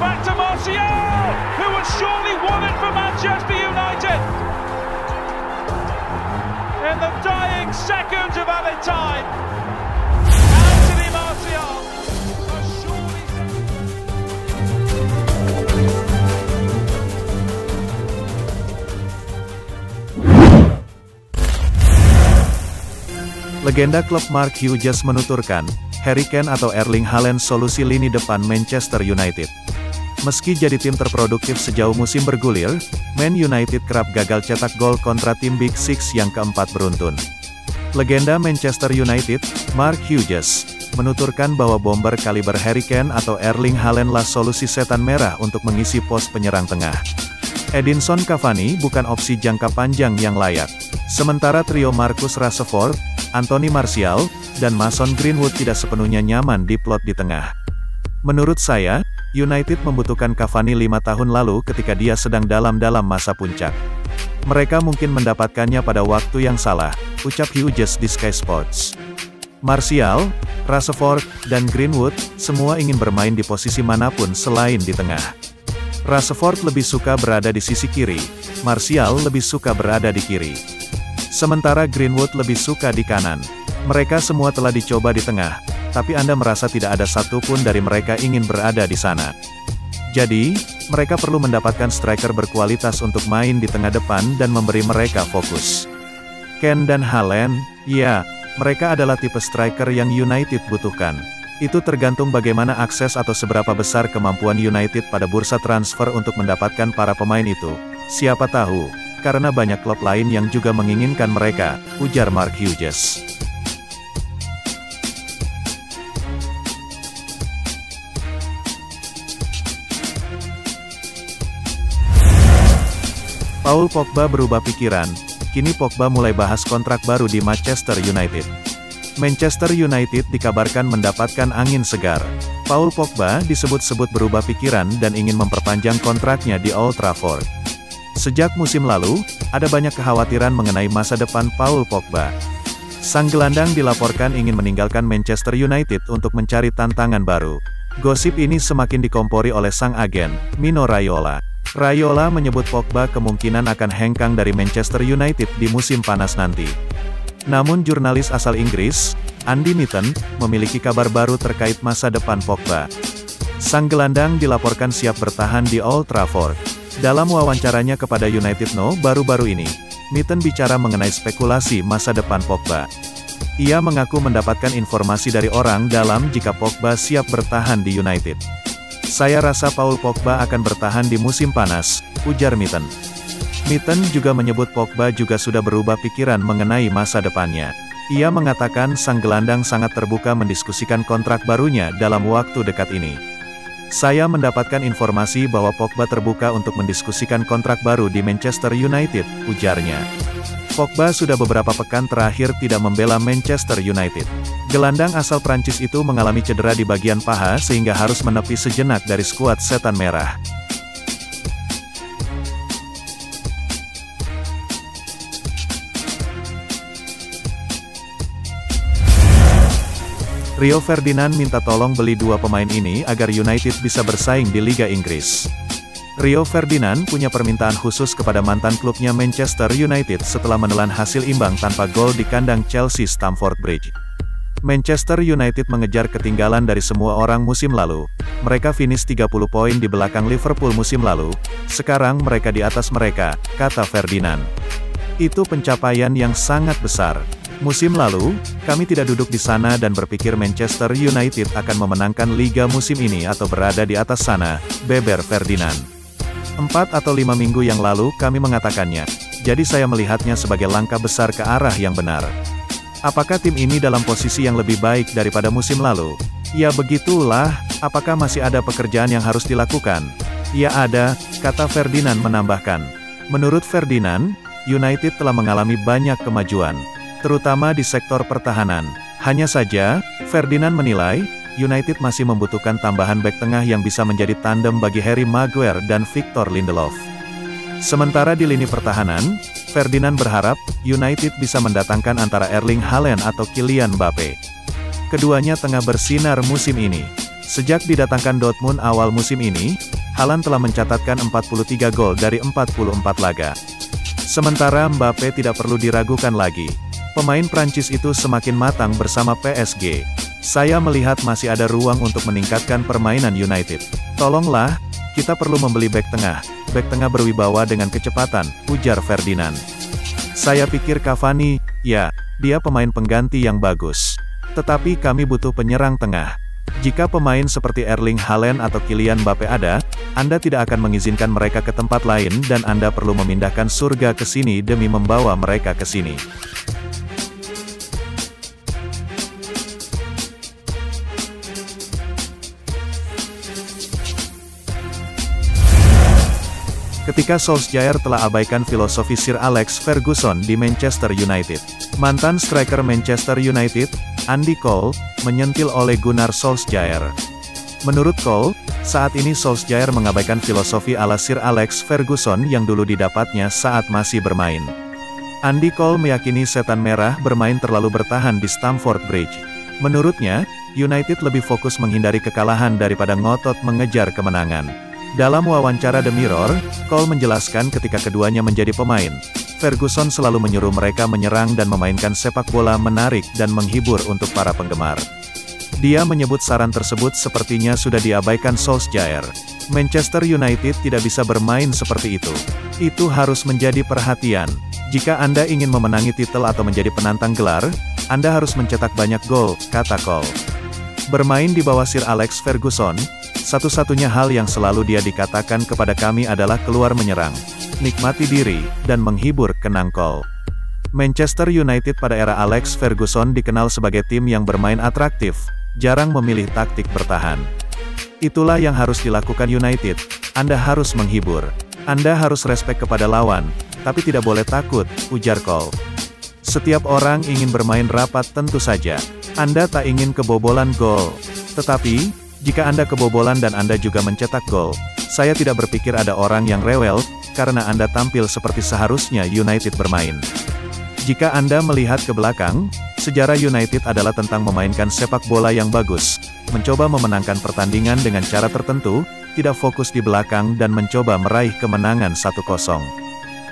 back to Martial, who had surely won it for Manchester United. In the dying seconds of added time, Anthony Martial. Legenda klub Mark Hughes menuturkan, Harry Kane atau Erling Haaland solusi lini depan Manchester United. Meski jadi tim terproduktif sejauh musim bergulir, Man United kerap gagal cetak gol kontra tim Big Six yang keempat beruntun. Legenda Manchester United, Mark Hughes, menuturkan bahwa bomber kaliber Harry Kane atau Erling Haaland lah solusi setan merah untuk mengisi pos penyerang tengah. Edinson Cavani bukan opsi jangka panjang yang layak. Sementara trio Marcus Rashford, Anthony Martial, dan Mason Greenwood tidak sepenuhnya nyaman di plot di tengah. Menurut saya, United membutuhkan Cavani lima tahun lalu ketika dia sedang dalam-dalam masa puncak. Mereka mungkin mendapatkannya pada waktu yang salah, ucap Hughes di Sky Sports. Martial, Rashford, dan Greenwood, semua ingin bermain di posisi mana pun selain di tengah. Rashford lebih suka berada di sisi kiri, Martial lebih suka berada di kiri. Sementara Greenwood lebih suka di kanan. Mereka semua telah dicoba di tengah, tapi Anda merasa tidak ada satupun dari mereka ingin berada di sana. Jadi, mereka perlu mendapatkan striker berkualitas untuk main di tengah depan dan memberi mereka fokus. Ken dan Haaland, ya, mereka adalah tipe striker yang United butuhkan. Itu tergantung bagaimana akses atau seberapa besar kemampuan United pada bursa transfer untuk mendapatkan para pemain itu. Siapa tahu, karena banyak klub lain yang juga menginginkan mereka, ujar Mark Hughes. Paul Pogba berubah pikiran, kini Pogba mulai bahas kontrak baru di Manchester United. Manchester United dikabarkan mendapatkan angin segar. Paul Pogba disebut-sebut berubah pikiran dan ingin memperpanjang kontraknya di Old Trafford. Sejak musim lalu, ada banyak kekhawatiran mengenai masa depan Paul Pogba. Sang gelandang dilaporkan ingin meninggalkan Manchester United untuk mencari tantangan baru. Gosip ini semakin dikompori oleh sang agen, Mino Raiola. Raiola menyebut Pogba kemungkinan akan hengkang dari Manchester United di musim panas nanti. Namun jurnalis asal Inggris, Andy Mitten, memiliki kabar baru terkait masa depan Pogba. Sang gelandang dilaporkan siap bertahan di Old Trafford. Dalam wawancaranya kepada United No baru-baru ini, Mitten bicara mengenai spekulasi masa depan Pogba. Ia mengaku mendapatkan informasi dari orang dalam jika Pogba siap bertahan di United. Saya rasa Paul Pogba akan bertahan di musim panas, ujar Mitten. Mitten juga menyebut Pogba juga sudah berubah pikiran mengenai masa depannya. Ia mengatakan sang gelandang sangat terbuka mendiskusikan kontrak barunya dalam waktu dekat ini. Saya mendapatkan informasi bahwa Pogba terbuka untuk mendiskusikan kontrak baru di Manchester United, ujarnya. Pogba sudah beberapa pekan terakhir tidak membela Manchester United. Gelandang asal Prancis itu mengalami cedera di bagian paha sehingga harus menepi sejenak dari skuad setan merah. Rio Ferdinand minta tolong beli dua pemain ini agar United bisa bersaing di Liga Inggris. Rio Ferdinand punya permintaan khusus kepada mantan klubnya Manchester United setelah menelan hasil imbang tanpa gol di kandang Chelsea Stamford Bridge. Manchester United mengejar ketinggalan dari semua orang musim lalu. Mereka finish 30 poin di belakang Liverpool musim lalu. Sekarang mereka di atas mereka, kata Ferdinand. Itu pencapaian yang sangat besar. Musim lalu, kami tidak duduk di sana dan berpikir Manchester United akan memenangkan liga musim ini atau berada di atas sana, beber Ferdinand. Empat atau lima minggu yang lalu kami mengatakannya, jadi saya melihatnya sebagai langkah besar ke arah yang benar. Apakah tim ini dalam posisi yang lebih baik daripada musim lalu? Ya begitulah, apakah masih ada pekerjaan yang harus dilakukan? Ya ada, kata Ferdinand menambahkan. Menurut Ferdinand, United telah mengalami banyak kemajuan, terutama di sektor pertahanan. Hanya saja, Ferdinand menilai, United masih membutuhkan tambahan back tengah yang bisa menjadi tandem bagi Harry Maguire dan Victor Lindelof. Sementara di lini pertahanan, Ferdinand berharap, United bisa mendatangkan antara Erling Haaland atau Kylian Mbappe. Keduanya tengah bersinar musim ini. Sejak didatangkan Dortmund awal musim ini, Haaland telah mencatatkan 43 gol dari 44 laga. Sementara Mbappe tidak perlu diragukan lagi. Pemain Prancis itu semakin matang bersama PSG. Saya melihat masih ada ruang untuk meningkatkan permainan United. Tolonglah, kita perlu membeli back tengah. Back tengah berwibawa dengan kecepatan, ujar Ferdinand. Saya pikir Cavani, ya, dia pemain pengganti yang bagus. Tetapi kami butuh penyerang tengah. Jika pemain seperti Erling Haaland atau Kylian Mbappe ada, Anda tidak akan mengizinkan mereka ke tempat lain dan Anda perlu memindahkan surga ke sini demi membawa mereka ke sini. Ketika Solskjaer telah abaikan filosofi Sir Alex Ferguson di Manchester United. Mantan striker Manchester United, Andy Cole, menyentil oleh Gunnar Solskjaer. Menurut Cole, saat ini Solskjaer mengabaikan filosofi ala Sir Alex Ferguson yang dulu didapatnya saat masih bermain. Andy Cole meyakini setan merah bermain terlalu bertahan di Stamford Bridge. Menurutnya, United lebih fokus menghindari kekalahan daripada ngotot mengejar kemenangan. Dalam wawancara The Mirror, Cole menjelaskan ketika keduanya menjadi pemain, Ferguson selalu menyuruh mereka menyerang dan memainkan sepak bola menarik dan menghibur untuk para penggemar. Dia menyebut saran tersebut sepertinya sudah diabaikan Solskjaer. Manchester United tidak bisa bermain seperti itu. Itu harus menjadi perhatian. Jika Anda ingin memenangi titel atau menjadi penantang gelar, Anda harus mencetak banyak gol, kata Cole. Bermain di bawah Sir Alex Ferguson, satu-satunya hal yang selalu dia dikatakan kepada kami adalah keluar menyerang nikmati diri, dan menghibur kenang kol. Manchester United pada era Alex Ferguson dikenal sebagai tim yang bermain atraktif, jarang memilih taktik bertahan. Itulah yang harus dilakukan United, Anda harus menghibur. Anda harus respek kepada lawan, tapi tidak boleh takut, ujar Cole. Setiap orang ingin bermain rapat tentu saja. Anda tak ingin kebobolan gol. Tetapi, jika Anda kebobolan dan Anda juga mencetak gol, saya tidak berpikir ada orang yang rewel, karena Anda tampil seperti seharusnya United bermain. Jika Anda melihat ke belakang, sejarah United adalah tentang memainkan sepak bola yang bagus, mencoba memenangkan pertandingan dengan cara tertentu, tidak fokus di belakang dan mencoba meraih kemenangan 1-0.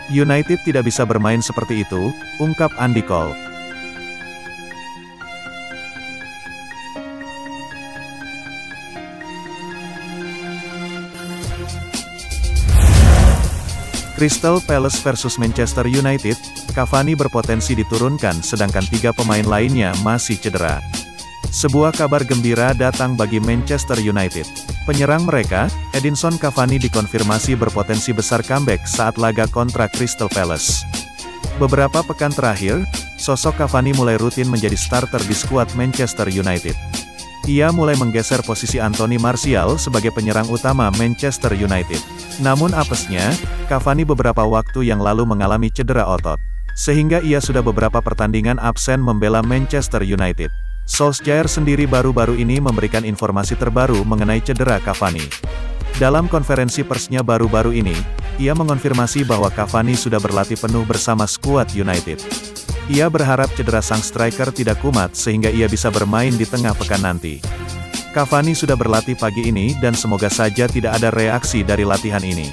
United tidak bisa bermain seperti itu, ungkap Andy Cole. Crystal Palace versus Manchester United, Cavani berpotensi diturunkan sedangkan tiga pemain lainnya masih cedera. Sebuah kabar gembira datang bagi Manchester United. Penyerang mereka, Edinson Cavani dikonfirmasi berpotensi besar comeback saat laga kontra Crystal Palace. Beberapa pekan terakhir, sosok Cavani mulai rutin menjadi starter di skuad Manchester United. Ia mulai menggeser posisi Anthony Martial sebagai penyerang utama Manchester United. Namun apesnya, Cavani beberapa waktu yang lalu mengalami cedera otot. Sehingga ia sudah beberapa pertandingan absen membela Manchester United. Solskjaer sendiri baru-baru ini memberikan informasi terbaru mengenai cedera Cavani. Dalam konferensi persnya baru-baru ini, ia mengonfirmasi bahwa Cavani sudah berlatih penuh bersama skuad United. Ia berharap cedera sang striker tidak kumat sehingga ia bisa bermain di tengah pekan nanti. Cavani sudah berlatih pagi ini dan semoga saja tidak ada reaksi dari latihan ini.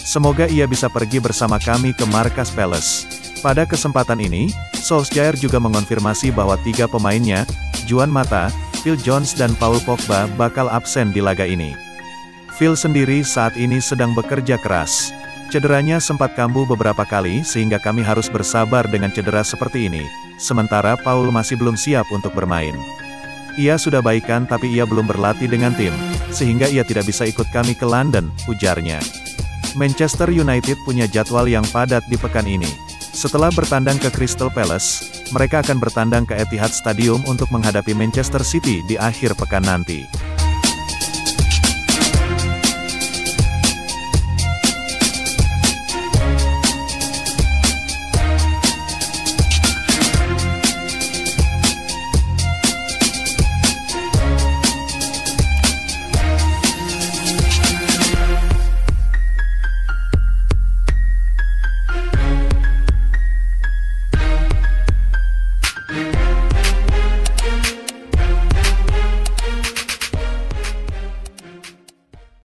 Semoga ia bisa pergi bersama kami ke markas Palace. Pada kesempatan ini, Solskjaer juga mengonfirmasi bahwa tiga pemainnya, Juan Mata, Phil Jones dan Paul Pogba bakal absen di laga ini. Phil sendiri saat ini sedang bekerja keras. Cederanya sempat kambuh beberapa kali sehingga kami harus bersabar dengan cedera seperti ini, sementara Paul masih belum siap untuk bermain. Ia sudah baikan tapi ia belum berlatih dengan tim, sehingga ia tidak bisa ikut kami ke London, ujarnya. Manchester United punya jadwal yang padat di pekan ini. Setelah bertandang ke Crystal Palace, mereka akan bertandang ke Etihad Stadium untuk menghadapi Manchester City di akhir pekan nanti.